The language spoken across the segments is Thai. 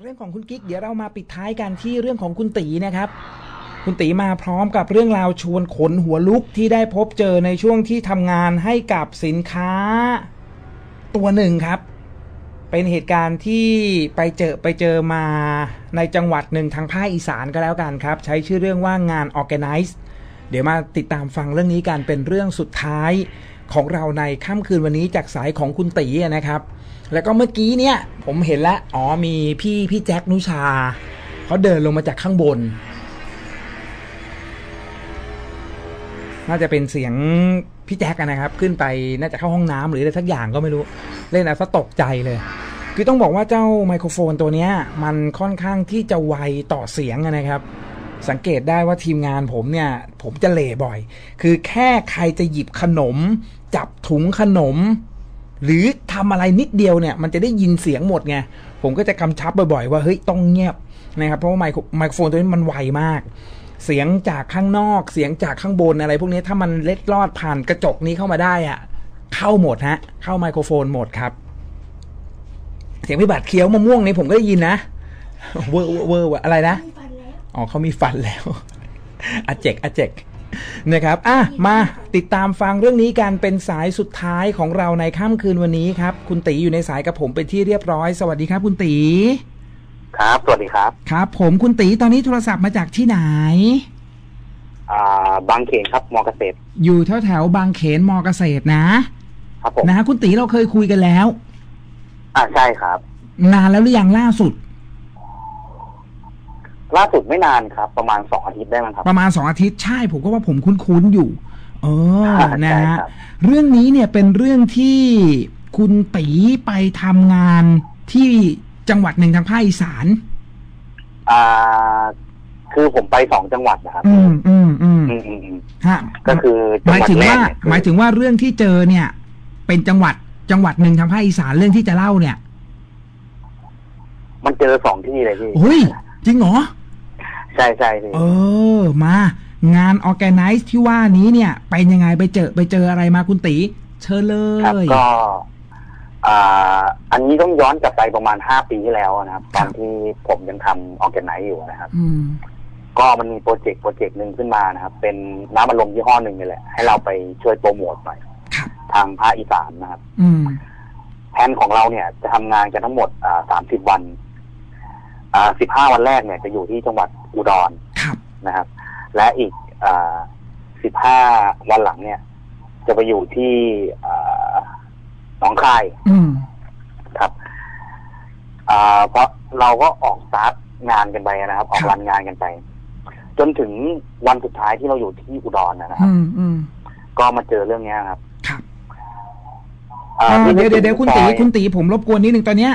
เรื่องของคุณกิ๊กเดี๋ยวเรามาปิดท้ายกันที่เรื่องของคุณตีนะครับ คุณตีมาพร้อมกับเรื่องราวชวนขนหัวลุกที่ได้พบเจอในช่วงที่ทำงานให้กับสินค้า ตัวหนึ่งครับ เป็นเหตุการณ์ที่ไปเจอไปเจอมาในจังหวัดหนึ่งทางภาคอีสานก็แล้วกันครับ ใช้ชื่อเรื่องว่างาน Organize เดี๋ยวมาติดตามฟังเรื่องนี้กันเป็นเรื่องสุดท้ายของเราในค่ำคืนวันนี้จากสายของคุณตีนะครับ แล้วก็เมื่อกี้เนี่ยผมเห็นแล้วอ๋อมีพี่พี่แจ็คนุชาเขาเดินลงมาจากข้างบน น่าจะเป็นเสียงพี่แจ็คนะครับ ขึ้นไปน่าจะเข้าห้องน้ำหรืออะไรสักอย่างก็ไม่รู้ เล่นอะซะตกใจเลย คือต้องบอกว่าเจ้าไมโครโฟนตัวเนี้ย มันค่อนข้างที่จะไวต่อเสียงนะครับ สังเกตได้ว่าทีมงานผมเนี่ย ผมจะเล่บ่อย คือแค่ใครจะหยิบขนม จับถุงขนม หรือทำอะไรนิดเดียวเนี่ยมันจะได้ยินเสียงหมดไงผมก็จะกำชับบ่อยๆว่าเฮ้ยต้องเงียบนะครับเพราะว่าไมโครไมโครโฟนตัวนี้มันไวมาก เสียงจากข้างนอกเสียงจากข้างบนอะไร พวกนี้ถ้ามันเล็ดลอดผ่านกระจกนี้เข้ามาได้อะเข้าหมดฮะเข้าไมโครโฟนหมดครับเสียงพี่บัตรเคี้ยวมะม่วงนี่ผมก็ได้ยินนะเวอร์เวอร์เวอร์อะไรนะมีฟันแล้วอ๋อเขามีฟันแล้วอาเจกอาเจก นะครับอะมาติดตามฟังเรื่องนี้กันเป็นสายสุดท้ายของเราในค่ำคืนวันนี้ครับ คุณตีอยู่ในสายกับผมเป็นที่เรียบร้อย สวัสดีครับ คุณตี ครับ สวัสดีครับ ครับ ผมคุณตีตอนนี้โทรศัพท์มาจากที่ไหน อ่า บางเขนครับมอเกษตร อยู่แถวแถวๆบางเขนมอเกษตรนะ ครับผมนะคุณตีเราเคยคุยกันแล้ว อ่าใช่ครับ นานแล้วหรือยังล่าสุด ล่าสุดไม่นานครับ ประมาณสองอาทิตย์ได้มั้งครับ ประมาณสองอาทิตย์ใช่ผมก็ว่าผมคุ้นๆอยู่ เออใช่นะฮะครับเรื่องนี้เนี่ยเป็นเรื่องที่คุณตีไปทำงานที่จังหวัดหนึ่งทางภาคอีสานอ่าคือผมไปสองจังหวัดนะครับ อืมอืมอืมอืมอืมอืมฮะก็คือหมายถึงว่าจังหวัดแรกเนี่ยคือหมายถึงว่าเรื่องที่เจอเนี่ย เป็นจังหวัดจังหวัดหนึ่งทางภาคอีสานเรื่องที่จะเล่าเนี่ย มันเจอสองที่เลยพี่เฮ้ยจริงเหรอ ใช่ใช่พี่เออ มางาน organize ที่ว่านี้เนี่ยไปยังไงไปเจอไปเจออะไรมาคุณตี๋เชิญเลยครับ ก็อ่าอันนี้ต้องย้อนกลับไปประมาณห้าปีที่แล้วนะครับตอนที่ผมยังทำ organize อยู่นะครับ อืม ก็มันมีโปรเจกต์โปรเจกต์หนึ่งขึ้นมานะครับ เป็นน้ำมันลมยี่ห้อหนึ่งนี่แหละ ให้เราไปช่วยโปรโมทหน่อยครับ ทางภาคอีสานนะครับ อืม แผนของเราเนี่ยจะทำงานกันทั้งหมด อ่าสามสิบวัน อ่าสิบห้าวันแรกเนี่ยจะอยู่ที่จังหวัด อุดรครับนะครับ และอีกอ่าสิบห้าวันหลังเนี่ย จะไปอยู่ที่อ่าหนองคายอืมครับอ่าเพราะเราก็ออกสตาร์ทงานกันไปนะครับ ออกครับรันงานกันไป จนถึงวันสุดท้ายที่เราอยู่ที่อุดรนะครัอืบมอืมก็มาเจอเรื่องเนี้ยครับครับอ่าอ่าที่เดี๋ยวเดี๋ยวเดี๋ยวคุณตีซอยคุณตีผมรบกวนนิดนึงตอนเนี้ย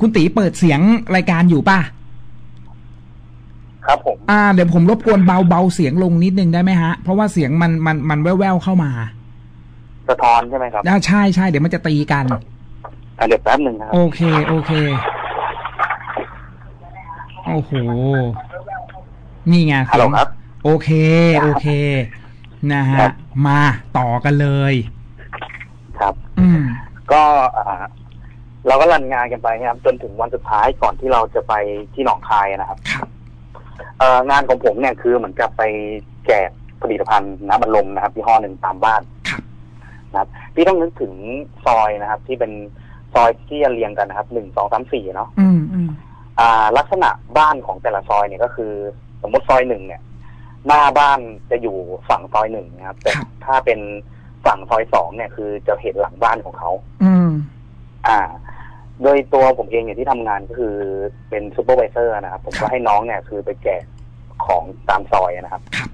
คุณตีเปิดเสียงรายการอยู่ป่ะ ครับผม อ่า เดี๋ยวผมรบกวนเบาเบาเสียงลงนิดนึงได้ไหมฮะ เพราะว่าเสียงมันมันมันแว่วแววๆเข้ามา สะท้อนใช่ไหมครับอ่าใช่ใช่เดี๋ยวมันจะตีกันอะเดี๋ยวแป๊บหนึ่งนะครับโอเค โอเค โอ้โห นี่ไงฮัลโหลครับ โอเค โอเค นะครัฮะบมาต่อกันเลย ครับ อืม ก็อ่าเราก็รันงานกันไปนะครับจนถึงวันสุดท้ายก่อนที่เราจะไปที่หนองคายนะครับครับ เอ่องานของผมเนี่ยคือเหมือนกับไปแจกผลิตภัณฑ์น้ำมันลมนะครับยี่ห้อหนึ่งตามบ้านครับนะครับพี่ต้องนึกถึงซอยนะครับ ที่เป็นซอยที่เรียงกันนะครับหนึ่งสองสามสี่เนาะอืมอืมอ่า ลักษณะบ้านของแต่ละซอยเนี่ยก็คือ สมมติซอยหนึ่งเนี่ย หน้าบ้านจะอยู่ฝั่งซอยหนึ่งนะครับ แต่ถ้าเป็นฝั่งซอยสองเนี่ยคือจะเห็นหลังบ้านของเขา อืม อ่า โดยตัวผมเองเนี่ยที่ทำงานก็คือเป็นซูเปอร์วิเซอร์นะครับ ผมก็ให้น้องเนี่ยคือไปแจกของตามซอยนะครับ ครับ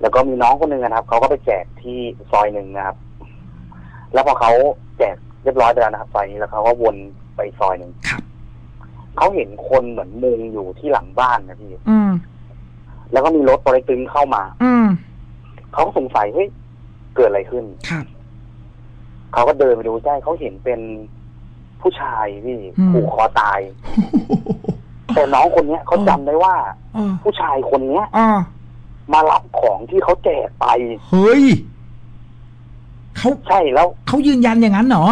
แล้วก็มีน้องคนหนึ่งนะครับเขาก็ไปแจกที่ซอยหนึ่งนะครับ แล้วพอเขาแจกเรียบร้อยไปแล้วนะครับ ซอยนี้แล้วเขาก็วนไปซอยหนึ่งครับ เขาเห็นคนเหมือนมุงอยู่ที่หลังบ้านนะพี่อืม แล้วก็มีรถโปรเล็กตึงเข้ามาอืม เขาก็สงสัยเฮ้ยเกิดอะไรขึ้น ครับ เขาก็เดินไปดูใช่เขาเห็นเป็น ผู้ชายพี่อืมผูกคอตาย แต่น้องคนเนี้ยเขาจำได้ว่าเออผู้ชายคนเนี้ยอ่ามารับของที่เขาแจกไป เฮ้ยเขาใช่แล้วเขายืนยันอย่างนั้นเหรอ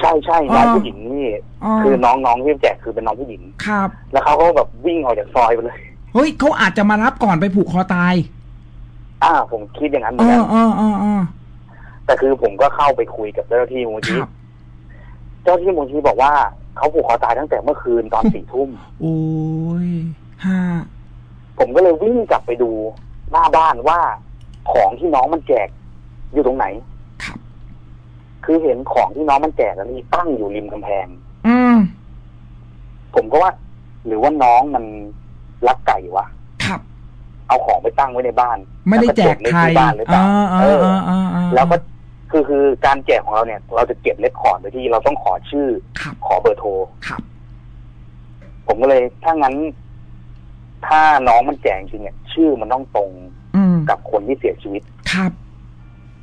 ใช่ใช่อ๋อน้องผู้หญิงนี่อ๋อคือน้องน้องที่แจกคือเป็นน้องผู้หญิงครับ แล้วเขาก็แบบวิ่งออกจากซอยไปเลยเฮ้ยเขาอาจจะมารับก่อนไปผูกคอตาย อ่า ผมคิดอย่างนั้นเหมืเออนกัอนเออเออเออแต่คือผมก็เข้าไปคุยกับเจ้าหน้าที่มูลคที่รับ เจ้าหน้าที่มูลที่บอกว่าเขาผูกคอตายตั้งแต่เมื่อคืนตอนสี่ทุ่มโอ้ยห้าผมก็เลยวิ่งกลับไปดูหน้าบ้านว่าของที่น้องมันแจกอยู่ตรงไหน ครับ คือเห็นของที่น้องมันแจกแล้วมีตั้งอยู่ริมกำแพง อืมผมก็ว่า หรือว่าน้องมันรักไก่วะ ครับ เอาของไปตั้งไว้ในบ้าน ไม่ได้แจกใครล้วก็เบเลขที่บ้านหรือเปเอล่าอเออเออเออเออแล้วก็ คือคือการแจกของเราเนี่ย เราจะเก็บเลคคอร์ดโดยที่เราต้องขอชื่อ ครับขอเบอร์โทร ครับผมก็เลยถ้างั้น ถ้าน้องมันแจกจริงเนี่ย ชื่อมันต้องตรงอืมกับคนที่เสียชีวิต ครับ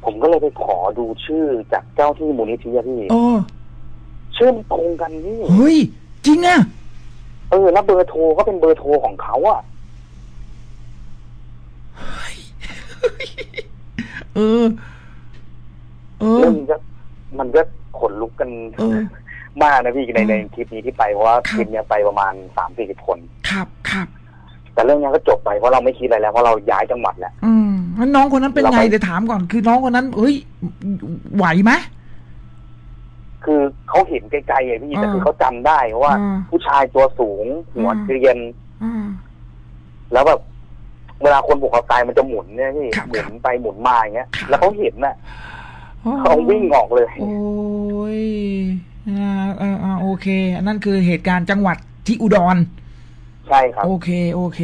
ผมก็เลยไปขอดูชื่อจากเจ้าที่มูลนิธิอะพี่เออชื่อมันตรงกันนี่เฮ้ย จริงอะเออแล้วเบอร์โทรก็เป็นเบอร์โทรของเขาอะเออ เออเรื่องมันก็มันก็ขนลุกกันเออมากนะพี่ในในคลิปนี้ที่ไปเพราะว่าครับคลิปเนี้ยไปประมาณสามสี่สิบคน ครับครับแต่เรื่องนี้ก็จบไปเพราะเราไม่คิดอะไรแล้วเพราะเราย้ายจังหวัดแล้ว อืมแล้วน้องคนนั้นเป็นเราไงไปเดี๋ยวถามก่อนคือน้องคนนั้นเฮ้ย ไหวไหมคือเขาเห็นไกลๆไงพี่แต่อ่าคือเขาจำได้เพราะว่าอ่า ผู้ชายตัวสูงหัวอ่าเกรียนอ่าแล้วแบบเวลาคนผูกคอตายมันจะหมุนเนี่ยพี่ครับหมุนไปหมุนมาอย่างเงี้ยครับแล้วเขาเห็นน่ะ เขาวิ่งออกเลย โอ้ยอ่าอ่าอ่าโอเคอันนั้นคือเหตุการณ์จังหวัดที่อุดร ใช่ครับ โอเค โอเค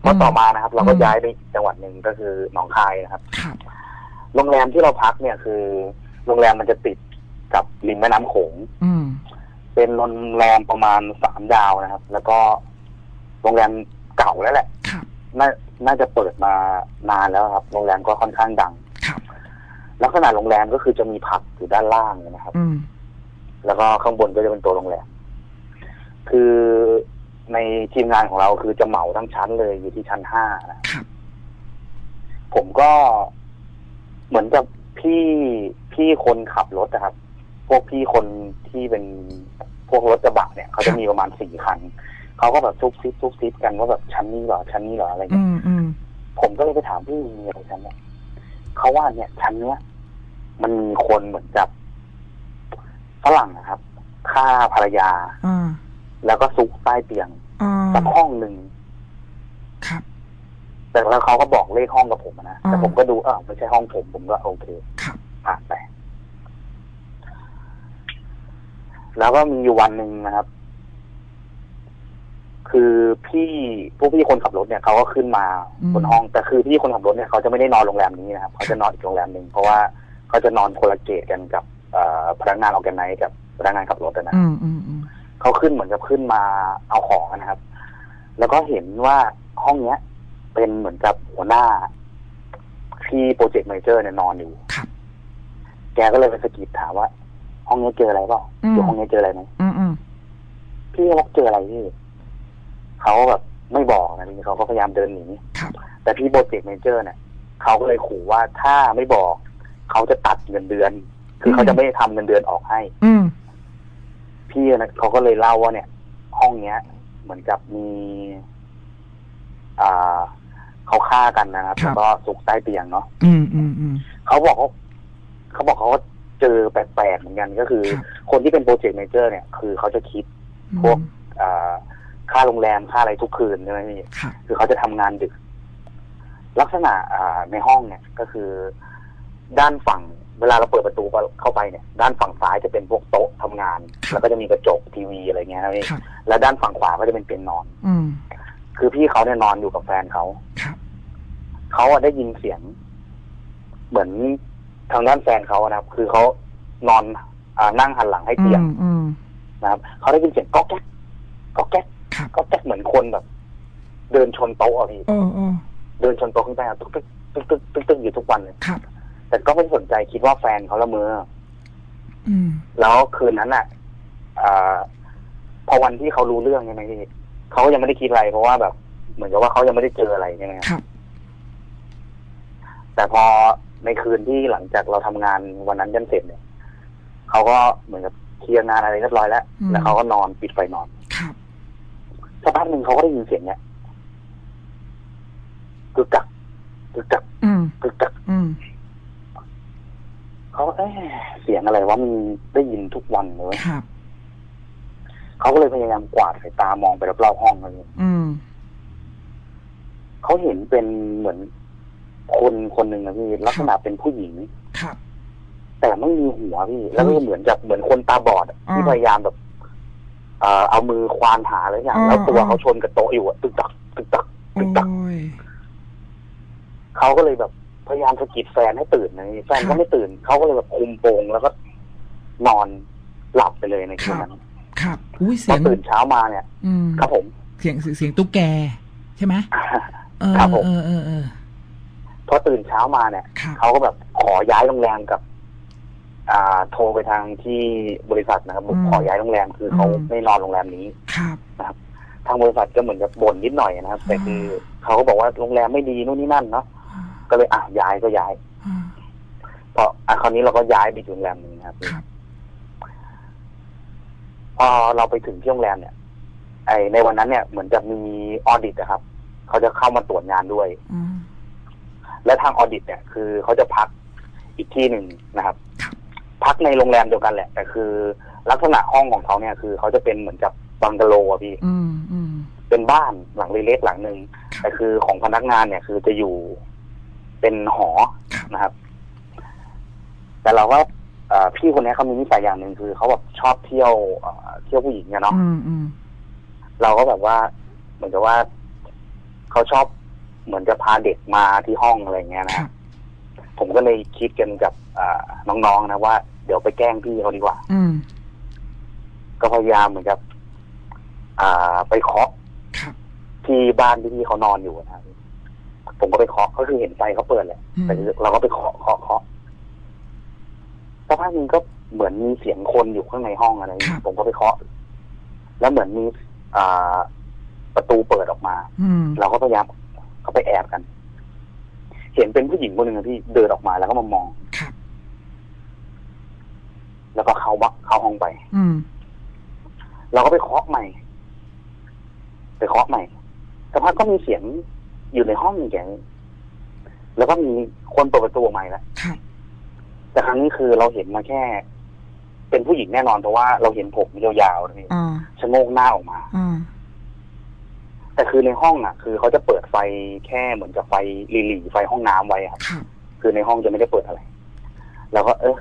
เพราะต่อมานะครับ เราก็อืมย้ายไปอีกจังหวัดหนึ่งก็คือหนองคายนะครับ ครับ โรงแรมที่เราพักเนี่ยคือ โรงแรมมันจะติดกับริมแม่น้ำโขงอืมเป็นโรงแรมประมาณสามดาวนะครับ แล้วก็โรงแรมเก่าแล้วแหละครับน่า น่าจะเปิดมานานแล้วครับ โรงแรมก็ค่อนข้างดังครับ ลักษณะโรงแรมก็คือจะมีผับอยู่ด้านล่างนะครับ อืมแล้วก็ข้างบนก็จะเป็นตัวโรงแรม คือในทีมงานของเราคือจะเหมาทั้งชั้นเลยอยู่ที่ชั้นห้านะ ครับ ผมก็เหมือนกับพี่พี่คนขับรถนะครับ พวกพี่คนที่เป็นพวกรถกระบะเนี่ย เขาจะมีประมาณสี่คัน เขาก็แบบซุบซิบซุบซิบกันว่าแบบชั้นนี้เหรอชั้นนี้เหรออะไรอืเงี้ยมอืมผมก็เลยไปถามพี่มีอะไรชั้นเนี่ยเขาว่าเนี่ยชั้นเนี้ยมันมีคนเหมือนกับฝรั่งนะครับฆ่าภรรยาอ่าแล้วก็ซุกใต้เตียงอ่าสักห้องหนึ่งครับ แต่แล้วเขาก็บอกเลขห้องกับผมอะนะแต่อ่าผมก็ดูเออไม่ใช่ห้องผมผมก็โอเคครับผ่านไปแล้วก็มีอยู่วันหนึ่งนะครับ คือพี่พวกพี่คนขับรถเนี่ยเขาก็ขึ้นมาบนห้องแต่คือพี่คนขับรถเนี่ยเขาจะไม่ได้นอนโรงแรมนี้นะครับเขาจะนอนอีกโรงแรมหนึ่งเพราะว่าเขาจะนอนคนละเกตกันกับเอ่อพนักงานออกแกไนซ์กับพนักงานขับรถอะนะอืมอืมอืมเขาขึ้นเหมือนกับขึ้นมาเอาของนะครับ แล้วก็เห็นว่าห้องเนี้ย เป็นเหมือนกับหัวหน้าที่โปรเจกต์ a มเจอร์เนี่ยนอนอยู่ครับแกก็เลยไปสะกิดถามว่า ห้องนี้เจออะไรเปล่าอืมอยู่ห้องนี้เจออะไรไหมอืมอืมพี่ก็บอกเจออะไรพี่ เขาแบบไม่บอกนะทีนี้เขาก็พยายามเดินหนีครับแต่พี่โปรเจกต์ a มเจอร์เนี่ยเขาก็เลยขู่ว่าถ้าไม่บอก เขาจะตัดเงินเดือน คือเขาจะไม่ได้ทำเงินเดือนออกให้ อืมพี่นะเขาก็เลยเล่าว่าเนี่ย ห้องเนี้ย เหมือนกับมี อ่าเขาฆ่ากันนะครับครัแล้บวก็ซุกใต้เตียงเนาะอืมอืมอืมเขาบอกเขาเขาบอกเขาเจอแปลกๆเหมือนกันก็คือครับคนที่เป็นโปรเจกต์ a มเจอร์เนี่ย คือเขาจะคิดพวกอ่า ค่าโรงแรมค่าอะไรทุกคืนใช่ไหมพี่ครับคือเขาจะทำงานดึก ลักษณะอ่าในห้องเนี่ยก็คือ ด้านฝั่งเวลาเราเปิดประตูเข้าไปเนี่ย ด้านฝั่งซ้ายจะเป็นพวกโต๊ะทำงานแล้วก็จะมีกระจกทีวีอะไรเงี้ยนะพี่ครับ แล้วด้านฝั่งขวาก็จะเป็นเตียงนอน อืม คือพี่เขาเนี่ยนอนอยู่กับแฟนเขา ครับ เขาอะได้ยินเสียง เหมือนทางด้านแฟนเขาอะนะครับ คือเขานอนอานั่งหันหลังให้อืเตียงม อืม นะครับเขาได้ยินเสียงก๊อกแก๊กก๊อกแก๊กครับ ก๊อกแก๊กเหมือนคนแบบ เดินชนโต๊ะอะพี่เออเออเดินชนโต๊ะขึ้นไปอะตึ๊กตึ๊กตึ๊กตึ๊กตึ๊กตึ๊กอยู่ทุกวันเลยครับแต่ก็ไม่สนใจคิดว่าแฟนเขาละเมออืมแล้วคืนนั้นอะอ่าพอวันที่เขารู้เรื่องใช่ไหมพี่เขาก็ยังไม่ได้คิดอะไรเพราะว่าแบบ เหมือนกับว่าเขายังไม่ได้เจออะไรใช่ไหมครับครับแต่พอในคืนที่หลังจากเราทำงานวันนั้นยันเสร็จเนี่ยเขาก็เหมือนกับเคลียร์งานอะไรเรียบร้อยแล้วอืมแล้วเขาก็นอนปิดไฟนอนครับ สักพักหนึ่งเขาก็ได้ยินเสียงเนี้ยกึกกักกึกกักอืมกึกกักอืมเขาก็เอ๊ะเสียงอะไรวะมันได้ยินทุกวันเลยครับเขาก็เลยพยายามกวาดสายตามองไปรอบๆห้องเลยอืมเขาเห็นเป็นเหมือนคนคนหนึ่งนะพี่ลักษณะเป็นผู้หญิงครับแต่ไม่มีหัวพี่ แล้วก็เหมือนกับเหมือนคนตาบอดอะอ่าที่พยายามแบบ เอ่อเอามือควานหาอะไรอย่างอ่าแล้วตัวอ่าเขาชนกับโต๊ะอยู่อะตึกตักตึกตักโอ้ตึกตักยเขาก็เลยแบบพยายามสะกิดแฟนให้ตื่นนะพี่แฟนครัก็บไม่ตื่นเขาก็เลยแบบคุมโปงแล้วก็นอนหลับไปเลยในคืนนั้นครับอุ้ยพเสีอยงตื่นเช้ามาเนี่ย อืมครับผม เสียงเสียงตุ๊กแก ใช่ไหมเออครับผมเออเออเออพอตื่นเช้ามาเนี่ยครับเขาก็แบบขอย้ายโรงแรมกับ อ่าโทรไปทางที่บริษัทนะครับบอกขอย้ายโรงแรมคือเขาไม่นอนโรงแรมนี้ครับ ทางบริษัทก็เหมือนกับบ่นนิดหน่อยนะครับ แต่คือเขาก็บอกว่าโรงแรมไม่ดีนู่นนี่นั่นเนาะก็เลยอะย้ายก็ย้ายอ่าพออะคราวนี้เราก็ย้ายไปอยู่โรงแรมหนึงนะครับ ครับ พอเราไปถึงที่โรงแรมเนี่ย ไอในวันนั้นเนี่ยเหมือนจะมี audit นะครับเขาจะเข้ามาตรวจงานด้วย อืมและทาง audit เนี่ย คือเขาจะพักอีกที่หนึ่งนะครับ ครับ พักในโรงแรมเดียวกันแหละ แต่คือ ลักษณะห้องของเขาเนี่ยคือเขาจะเป็นเหมือนกับบังกะโลอะพี่อืมอืมเป็นบ้านหลังเล็กๆหลังหนึ่งครับแต่คือของพนักงานเนี่ยคือจะอยู่เป็นหอครับนะครับ แต่เราก็เอ่อพี่คนนี้เขามีนิสัยอย่างหนึ่งคือเขาแบบชอบเที่ยวเอ่อเที่ยวผู้หญิงเนี่ยเนาะอืมอืมเราก็แบบว่าเหมือนกับว่าเขาชอบเหมือนจะพาเด็กมาที่ห้องอะไรเงี้ยคนะรับ ผมก็เลยคิดกันกับอ่าน้องๆนะว่า เดี๋ยวไปแกล้งพี่เขาดีกว่า อืมก็พยายามเหมือนกับ อ่า ไปเคาะครับที่บ้านที่พี่เขานอนอยู่นะครับผมก็ไปเคาะก็คือเห็นไฟเขาเปิดแหละอืมแต่คือเราก็ไปเคาะเคาะเคาะสักพักหนึงก็เหมือนมีเสียงคนอยู่ข้างในห้องอะไรอย่างเงี้ยผมก็ไปเคาะ แล้วเหมือนมีอ่าประตูเปิดออกมาอืมเราก็พยายามเข้าไปแอบกัน เห็นเป็นผู้หญิงคนหนึ่งอะที่เดินออกมาแล้วก็มามองครับ แล้วก็เข้าบักเข้าห้องไป อืม เราก็ไปเคาะใหม่ ไปเคาะใหม่แต่พักก็มีเสียงอยู่ในห้องแกแล้วก็มีคนเปิดประตูออกมาอีกแล้วครับแต่ครั้งนี้คือเราเห็นมาแค่ เป็นผู้หญิงแน่นอนเพราะว่าเราเห็นผมยาวๆนะพี่อ่าชะโงกหน้าออกมาอ่า แต่คือในห้องอะ คือเขาจะเปิดไฟแค่เหมือนกับไฟหลีๆไฟห้องน้ำไว้ครับครับคือในห้องจะไม่ได้เปิดอะไร แล้วก็เออ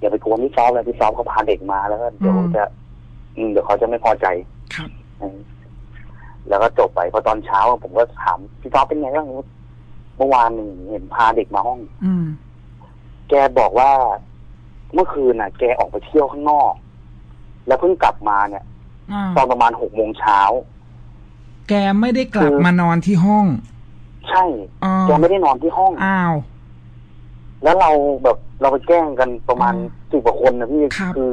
อย่าไปกวนพี่ซอฟเลยพี่ซอฟเขาพาเด็กมาแล้วก็เดี๋ยวอืมจะ อืมเดี๋ยวเขาจะไม่พอใจครับอืมแล้วก็จบไปพอตอนเช้าอะผมก็ถามพี่ซอฟเป็นไงบ้างเมื่อวานนี่เห็นพาเด็กมาห้อง อืมแกบอกว่าเมื่อคืนน่ะ แกออกไปเที่ยวข้างนอก แล้วเพิ่งกลับมาเนี่ยอ่าตอนประมาณหกโมงเช้า แกไม่ได้กลับคือมานอนที่ห้อง ใช่อ่าแกไม่ได้นอนที่ห้องอ้าว แล้วเราแบบเราไปแกล้งกันประมาณอืมสิบกว่าคนนะพี่ครับคือ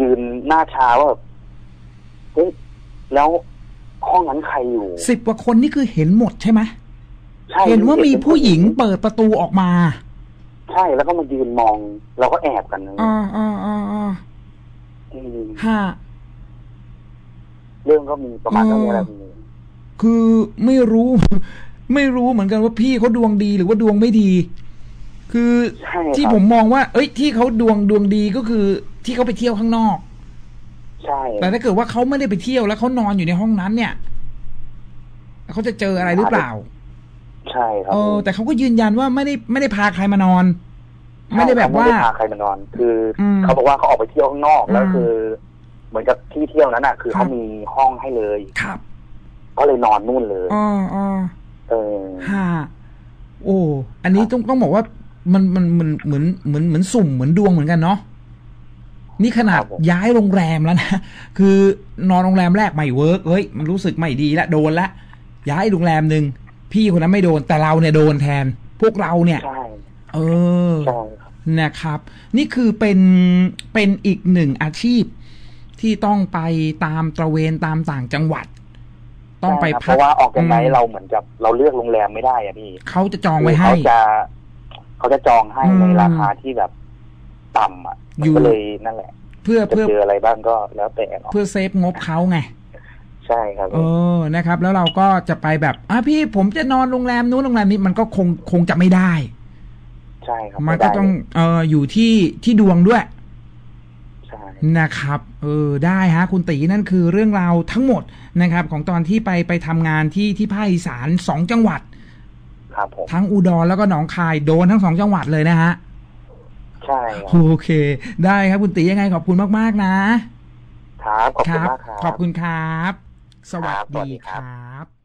ยืนหน้าชาว่าแบบเฮ้ยแล้วห้องนั้นใครอยู่สิบกว่าคนนี่คือเห็นหมดใช่ไหมใช่เห็นว่ามีป็ผู้หญิงเปิดประตูออกมา ใช่แล้วก็มายืนมองเราก็แอบกันนะอ่าอ่าอ่าอ่าอืมฮะเรื่องก็มีประมาณเท่านี้แหละพี่ คือไม่รู้ ไม่รู้เหมือนกันว่าพี่เขาดวงดีหรือว่าดวงไม่ดี คือใช่ที่ครับผมมองว่า เอ้ย ที่เขาดวงดวงดีก็คือที่เขาไปเที่ยวข้างนอก ใช่ แต่ถ้าเกิดว่าเขาไม่ได้ไปเที่ยวแล้วเขานอนอยู่ในห้องนั้นเนี่ยเขาจะเจออะไรหรือเปล่า ใช่ครับเออแต่เขาก็ยืนยันว่าไม่ได้ไม่ได้พาใครมานอนใช่ไม่ได้แบบว่าไม่ได้พาใครมานอน คืออมเขาบอกว่าเขาออกไปเที่ยวข้างนอกแล้วอืมคือ เหมือนกับที่เที่ยวนั้นอะ คือครัเขาบมีห้องให้เลยครับ ก็เลยนอนนู่นเลยอ๋ออ๋อเออฮะโอ้อันนี้ต้องต้องบอกว่ามันมันมันเหมือนเหมือนเหมือนสุ่มเหมือนดวงเหมือนกันเนาะนี่ขนาดครับผมย้ายโรงแรมแล้วนะคือนอนโรงแรมแรกไม่ work เฮ้ยมันรู้สึกไม่ดีละโดนละย้ายโรงแรมหนึ่งพี่คนนั้นไม่โดนแต่เราเนี่ยโดนแทน พวกเราเนี่ยใช่เออใช่ครับนะครับ นี่คือเป็นเป็นอีกหนึ่งอาชีพที่ต้องไปตามตระเวนตามต่างจังหวัด ต้องไปใช่ครับเพพักราะว่าออกกันไนอืมเราเหมือนกับเราเลือกโรงแรมไม่ได้อะพี่เขาจะจองไว้ให้เขาจะเขาจะจองให้อืมในราคาที่แบบต่ำอะมัอยู่นก็เลยนั่นแหละ เพื่อจะเพื่อเจออะไรบ้างก็แล้วแต่เนาะเพื่อเซฟงบเขาไงใช่ครับเออนะครับ แล้วเราก็จะไปแบบอะพี่ผมจะนอนโรงแรมนู้นโรงแรมนี้มันก็คงคงจะไม่ได้ ใช่ครับมันก็ไได้ต้องเอออยู่ที่ที่ดวงด้วยใช่ นะครับเออได้ฮะคุณตีนั่นคือเรื่องราวทั้งหมดนะครับ ของตอนที่ไปไปทำงานที่ที่ภาคอีสานสองจังหวัด ครับผมทั้งอุดรแล้วก็หนองคายโดนทั้งสองจังหวัดเลยนะฮะใช่ครับโอเค ได้ครับคุณตียังไงขอบคุณมากๆนะครับขอบคุณมากครับ ขอบคุณครับ สวัสครับสวัสดีดีคครัรับบ